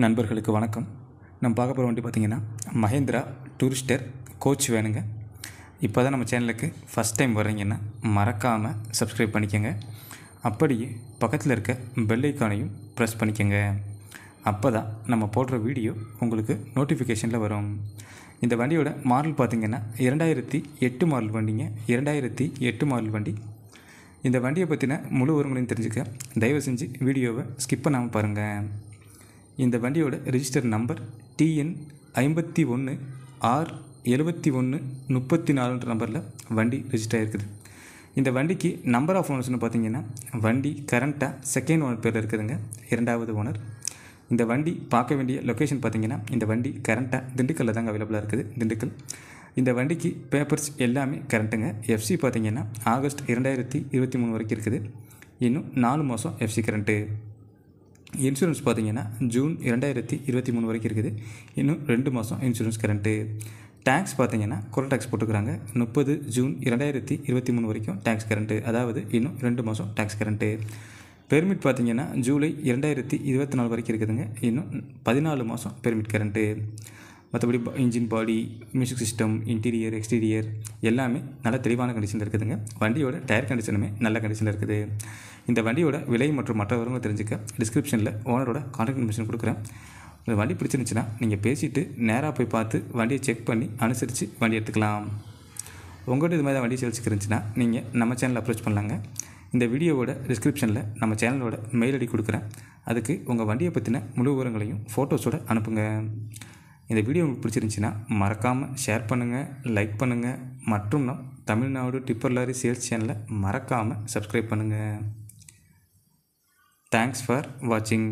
நண்பர்களுக்கு வணக்கம். நம்ம பார்க்க போகிற வண்டி பார்த்திங்கன்னா மஹேந்திரா டூரிஸ்டர் கோச் வேணுங்க. இப்போ தான் நம்ம சேனலுக்கு ஃபஸ்ட் டைம் வர்றீங்கன்னா மறக்காமல் சப்ஸ்கிரைப் பண்ணிக்கோங்க. அப்படியே பக்கத்தில் இருக்க பெல் ஐக்கானையும் ப்ரெஸ் பண்ணிக்கோங்க. அப்போ தான் நம்ம போடுற வீடியோ உங்களுக்கு நோட்டிஃபிகேஷனில் வரும். இந்த வண்டியோட மாடல் பார்த்திங்கன்னா இரண்டாயிரத்தி எட்டு மாடல் வண்டிங்க. இரண்டாயிரத்தி எட்டு மாடல் வண்டி. இந்த வண்டியை பற்றின முழு விவரங்களையும் தெரிஞ்சுக்க தயவு செஞ்சு வீடியோவை ஸ்கிப் பண்ணாமல் பாருங்கள் இந்த வண்டியோட ரிஜிஸ்டர் நம்பர் டிஎன் ஐம்பத்தி ஒன்று ஆர் எழுபத்தி ஒன்று முப்பத்தி நாலுன்ற நம்பரில் வண்டி ரிஜிஸ்டர் ஆகிருக்குது இந்த வண்டிக்கு நம்பர் ஆஃப் ஓனர்ஸ்னு பார்த்தீங்கன்னா வண்டி கரண்ட்டாக செகண்ட் ஓனர் பேரில் இருக்குதுங்க இரண்டாவது ஓனர் இந்த வண்டி பார்க்க வேண்டிய லொக்கேஷன் பார்த்தீங்கன்னா இந்த வண்டி கரண்ட்டாக திண்டுக்கல்லில் தாங்க அவைலபிளாக இருக்குது திண்டுக்கல். இந்த வண்டிக்கு பேப்பர்ஸ் எல்லாமே கரண்ட்டுங்க எஃப்சி பார்த்தீங்கன்னா ஆகஸ்ட் இரண்டாயிரத்தி இருபத்தி மூணு வரைக்கும் இருக்குது. இன்னும் நாலு மாதம் எஃப்சி கரண்ட்டு இன்சூரன்ஸ் பார்த்தீங்கன்னா ஜூன் இரண்டாயிரத்தி இருபத்தி மூணு வரைக்கும் இருக்குது. இன்னும் ரெண்டு மாதம் இன்சூரன்ஸ் கரண்ட்டு டேக்ஸ் பார்த்தீங்கன்னா குரல் டேக்ஸ் போட்டுக்கிறாங்க. முப்பது ஜூன் இரண்டாயிரத்தி இருபத்தி மூணு வரைக்கும் டேக்ஸ் கரண்ட்டு அதாவது இன்னும் ரெண்டு மாதம் டேக்ஸ் கரண்ட்டு பெர்மிட் பார்த்தீங்கன்னா ஜூலை இரண்டாயிரத்தி இருபத்தி நாலு வரைக்கும் இருக்குதுங்க. இன்னும் பதினாலு மாதம் பெர்மிட் கரண்ட்டு மற்றபடி engine body music system interior exterior எல்லாமே நல்ல தெளிவான கண்டிஷனில் இருக்குதுங்க. வண்டியோட டயர் கண்டிஷனுமே நல்ல கண்டிஷனில் இருக்குது. இந்த வண்டியோட விலை மற்றும் மற்ற விவரங்களை தெரிஞ்சுக்க டிஸ்கிரிப்ஷனில் ஓனரோட கான்டாக்ட் இன்ஃபர்மேஷன் கொடுக்குறேன். இந்த வண்டி பிடிச்சிருந்துச்சுன்னா நீங்கள் பேசிவிட்டு நேராக போய் பார்த்து வண்டியை செக் பண்ணி அனுசரித்து வண்டி எடுத்துக்கலாம். உங்கள்கிட்ட இது மாதிரி தான் வண்டி சேல்ஸுக்கு இருந்துச்சுன்னா நீங்கள் நம்ம சேனலில் அப்ரோச் பண்ணலாங்க. இந்த வீடியோவோட டிஸ்கிரிப்ஷனில் நம்ம சேனலோட மெயில் ஐடி கொடுக்குறேன். அதுக்கு உங்கள் வண்டியை பற்றின முழு விவரங்களையும் ஃபோட்டோஸோடு அனுப்புங்க. இந்த வீடியோ உங்களுக்கு பிடிச்சிருந்துச்சின்னா மறக்காமல் ஷேர் பண்ணுங்கள் லைக் பண்ணுங்கள் மற்றும் நம் தமிழ்நாடு டிப்பர் லாரி சேல்ஸ் சேனலை மறக்காமல் சப்ஸ்கிரைப் பண்ணுங்கள் தேங்க்ஸ் ஃபார் வாட்சிங்